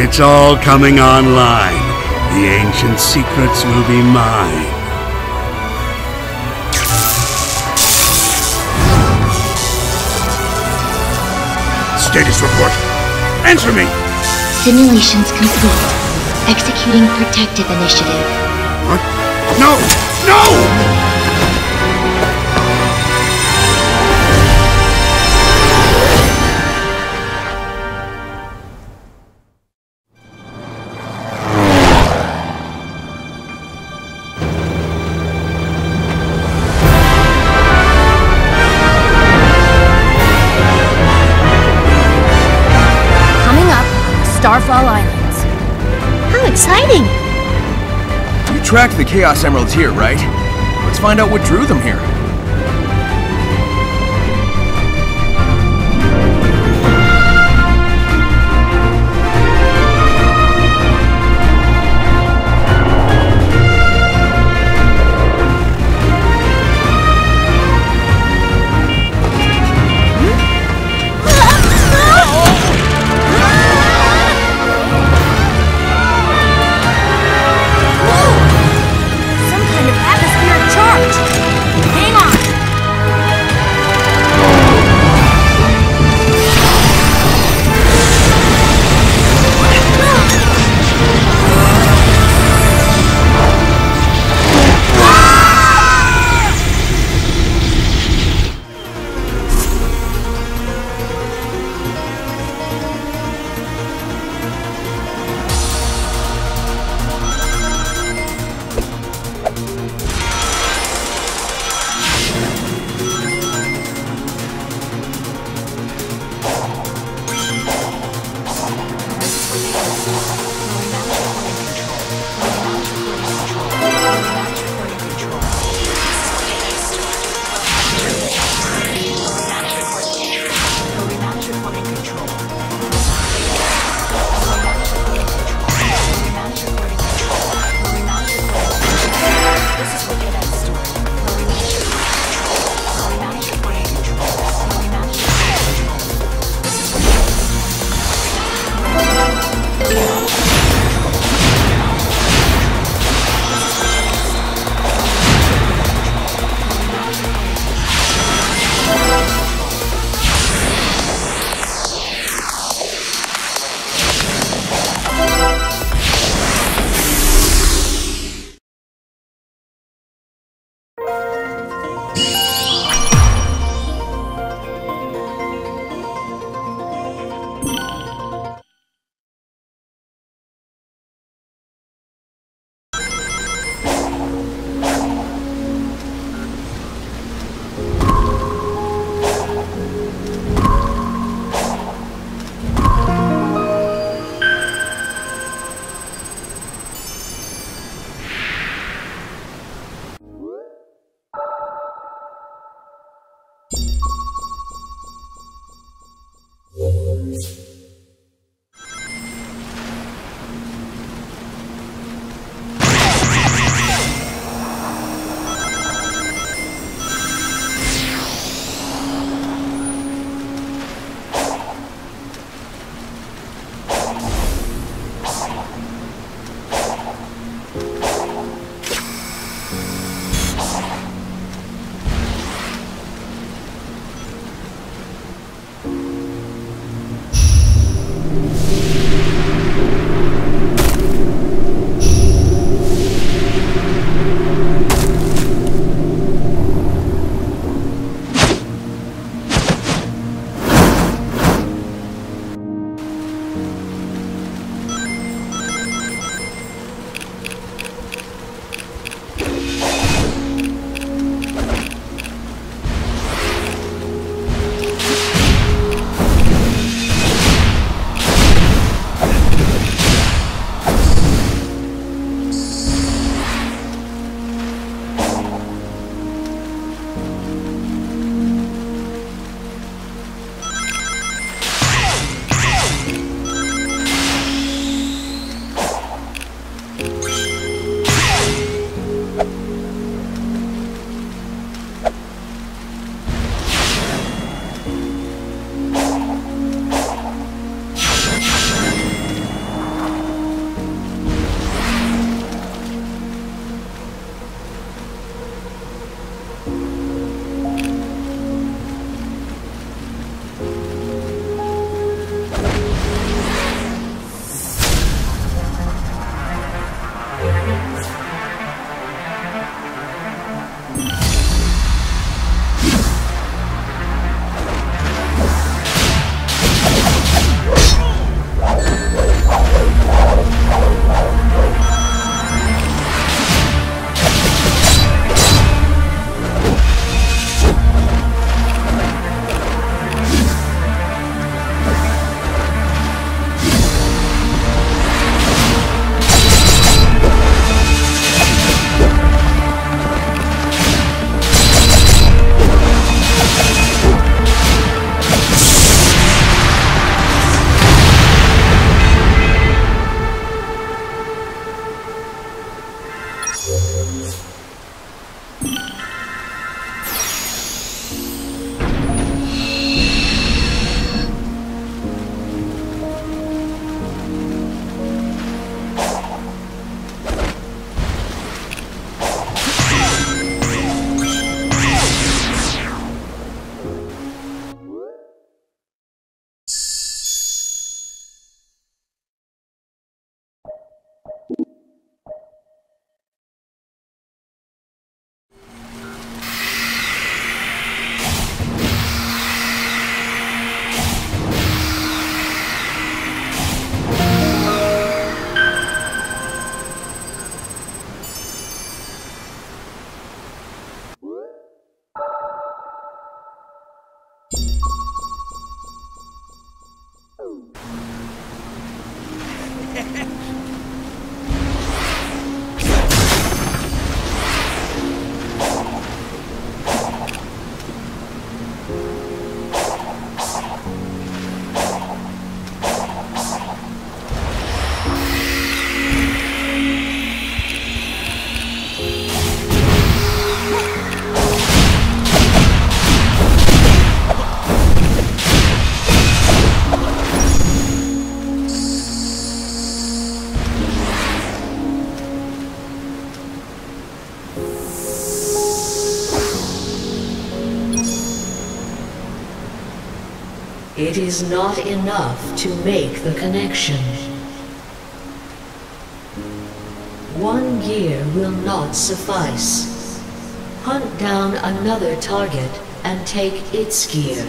it's all coming online. The ancient secrets will be mine. Status report. Answer me! Simulations complete. Executing protective initiative. What? No! No! How exciting! You tracked the Chaos Emeralds here, right? Let's find out what drew them here. Yeah. It is not enough to make the connection. One gear will not suffice. Hunt down another target and take its gear.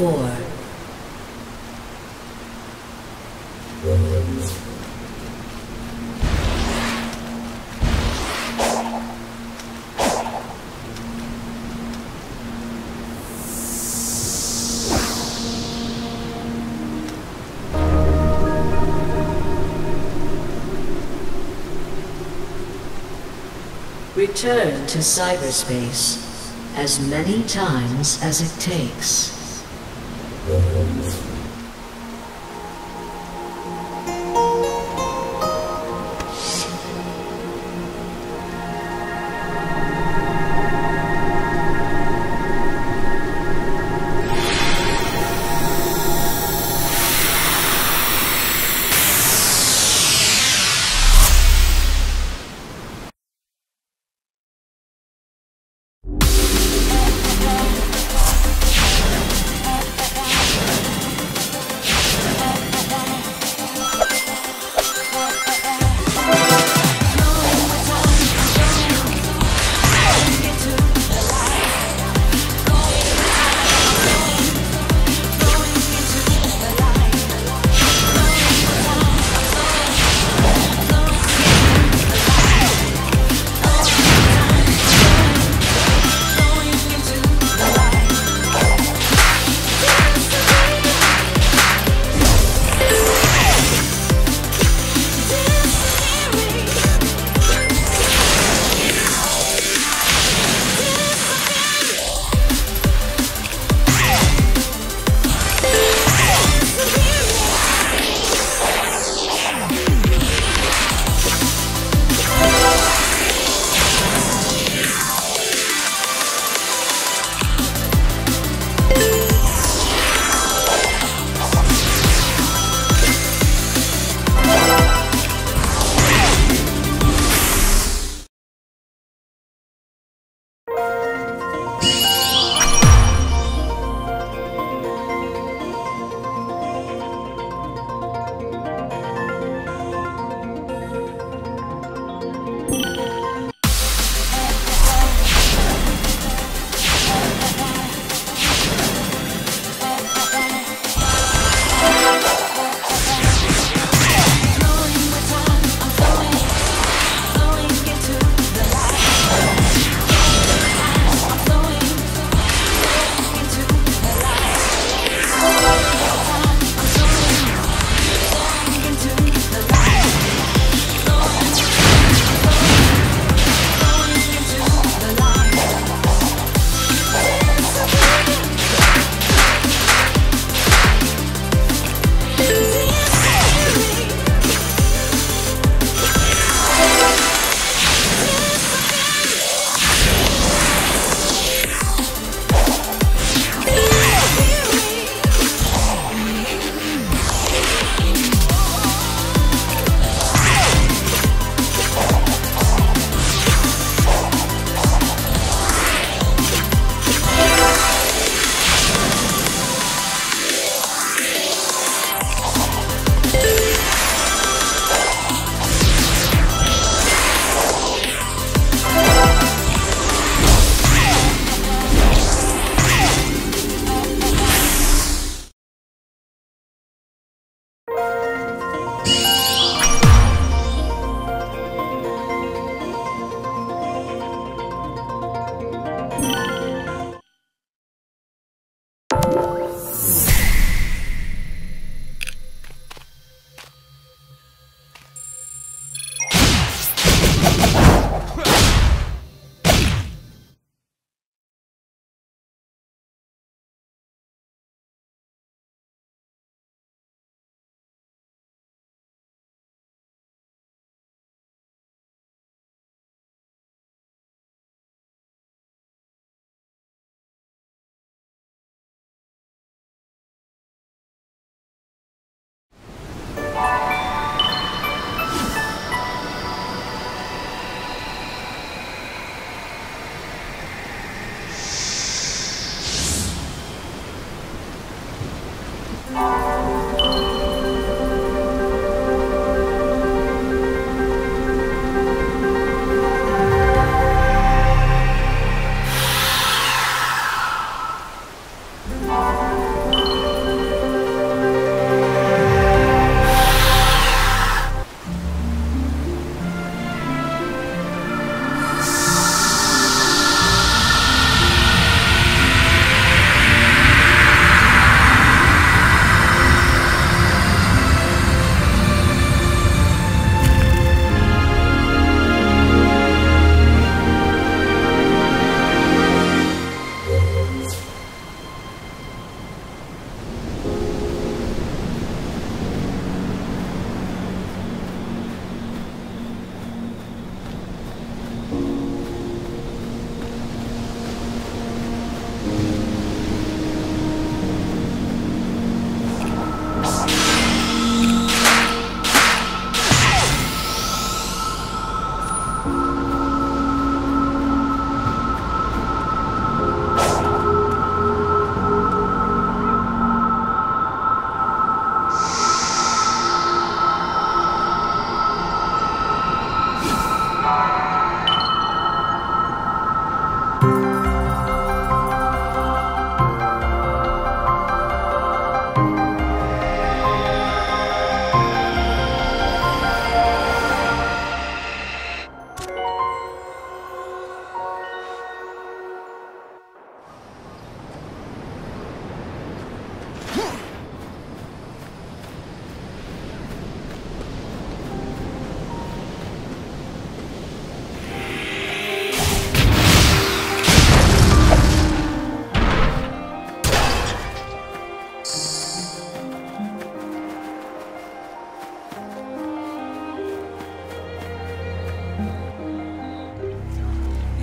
Before. Return to cyberspace as many times as it takes. Thank you.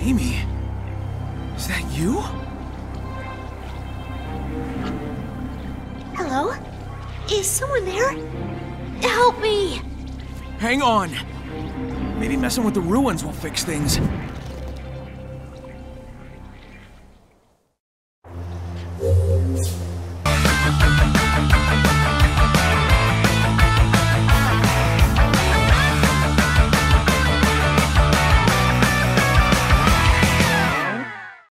Amy, is that you? Hello? Is someone there? Help me! Hang on! Maybe messing with the ruins will fix things.